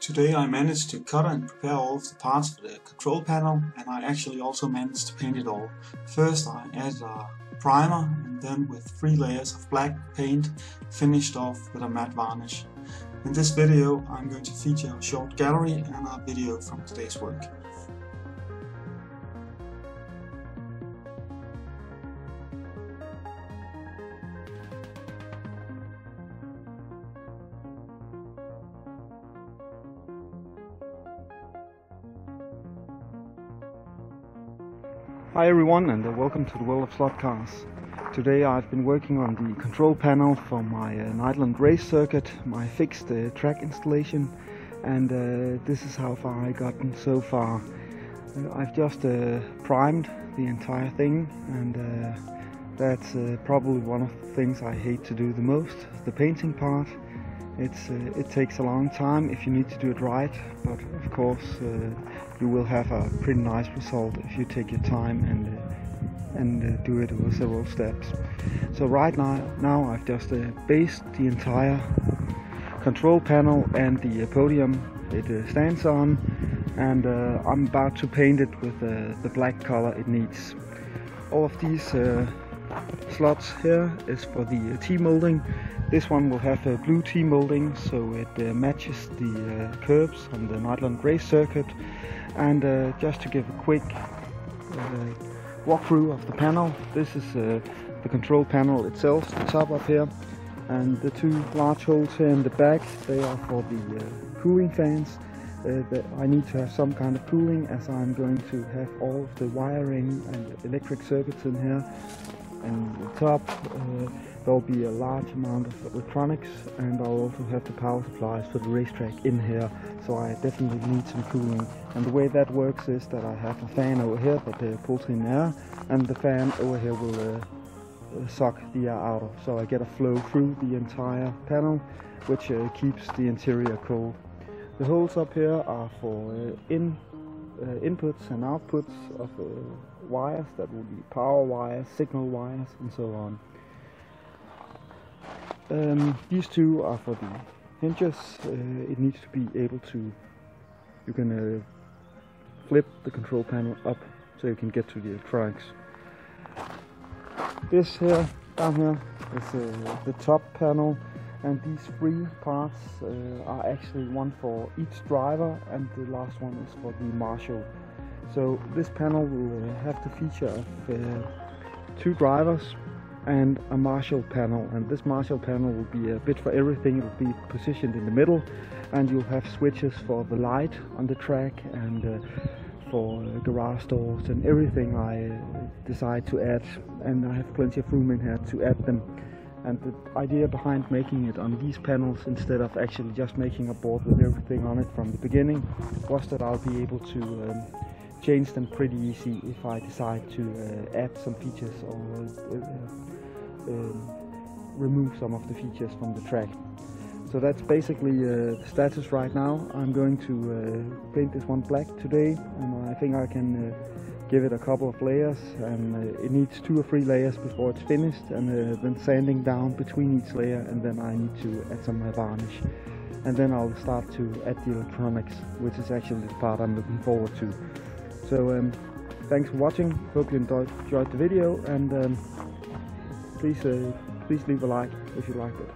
Today I managed to cut and prepare all of the parts for the control panel and I actually also managed to paint it all. First I added a primer and then with three layers of black paint finished off with a matte varnish. In this video I'm going to feature a short gallery and a video from today's work. Hi everyone and uh, welcome to the world of slot cars. Today I've been working on the control panel for my uh, Nightland race circuit, my fixed uh, track installation and uh, this is how far I've gotten so far. Uh, I've just uh, primed the entire thing and that's probably one of the things I hate to do the most, the painting part. It's, uh, it takes a long time if you need to do it right, but of course uh, you will have a pretty nice result if you take your time and uh, and uh, do it over several steps. So right now, now I've just uh, based the entire control panel and the podium it stands on, and I'm about to paint it with the black color it needs. All of these slots here is for the T-molding. This one will have a blue T-molding so it uh, matches the uh, curves on the Nightland race circuit. And uh, just to give a quick uh, walkthrough of the panel this is uh, the control panel itself the top up here. And the two large holes here in the back they are for the uh, cooling fans. That I need to have some kind of cooling as I'm going to have all of the wiring and electric circuits in here and the top there'll be a large amount of electronics and I'll also have the power supplies for the racetrack in here. So I definitely need some cooling. And the way that works is that I have a fan over here that uh, pulls in air and the fan over here will uh, uh, suck the air out of. So I get a flow through the entire panel which uh, keeps the interior cold. The holes up here are for uh, in uh, inputs and outputs of wires that will be power wires, signal wires and so on. Um, these two are for the hinges. Uh, it needs to be able to, you can uh, flip the control panel up so you can get to the electronics. This here, down here, is uh, the top panel and these three parts uh, are actually one for each driver and the last one is for the marshal. So this panel will have the feature of uh, two drivers and a marshal panel. And this marshal panel will be a bit for everything. It will be positioned in the middle and you'll have switches for the light on the track and uh, for garage doors and everything I decide to add. And I have plenty of room in here to add them. And the idea behind making it on these panels instead of actually just making a board with everything on it from the beginning was that I'll be able to um, change them pretty easy if I decide to uh, add some features or uh, uh, um, remove some of the features from the track. So that's basically uh, the status right now. I'm going to uh, paint this one black today and I think I can uh, give it a couple of layers and it needs two or three layers before it's finished and then sanding down between each layer and then I need to add some varnish and then I'll start to add the electronics which is actually the part I'm looking forward to. So um, thanks for watching. Hope you enjoyed the video and um, please uh, please leave a like if you liked it.